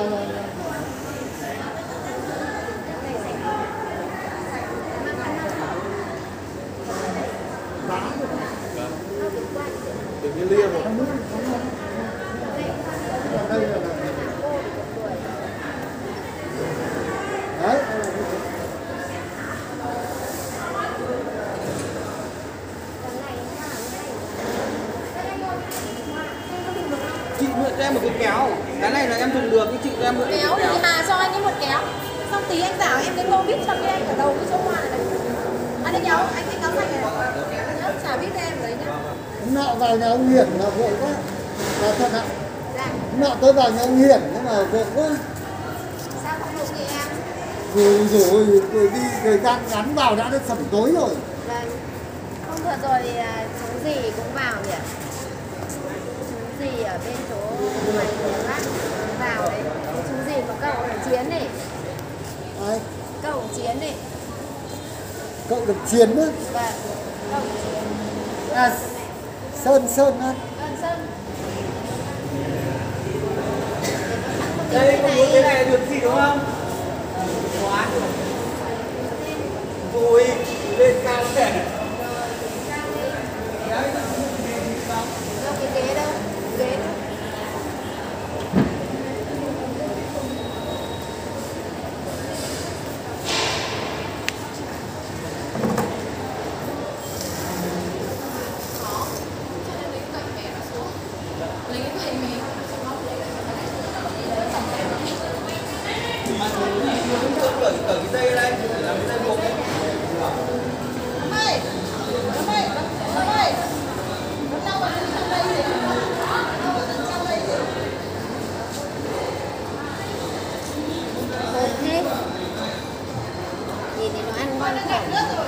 rồi rồi rồi Đừng như lia một. đây là đấy Chị mượn cho em một cái kéo. Cái này là em dùng được, nhưng chị cho em mượn kéo một thì. Hà cho anh ấy một kéo. Xong tí anh bảo em cái tô vít cho cái anh ở đầu cái chỗ hoa này. Này anh ấy kéo anh ấy kéo thành này. Vít cho em đấy nhá. Nọ vào nhà ông hiển là vội quá. Là thật ạ. Dạ. Nọ tôi vào nhà ông hiển nhưng mà vội quá. Sao không được chị em? Rồi rồi rồi đi thời gian ngắn vào đã đến sẩm tối rồi. Vâng. Hôm vừa rồi à, chú gì cũng vào nhỉ gì ở bên chỗ ngoài cửa bác vào đấy Cái chú gì có cậu ở chiến này. Ai cậu chiến này. Cậu được chiến á? Vâng cậu chiến. À sơn sơn á. Vâng, Sơn. Đây, không muốn cái này được gì đúng không? Cởi cởi cái dây đây, để làm cái dây buộc đấy. Hộp thế Nhìn thì nó ăn ngon khổ